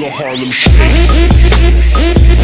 the Harlem Shake.